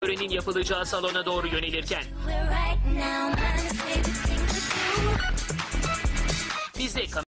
törenin yapılacağı salona doğru yönelirken. Biz de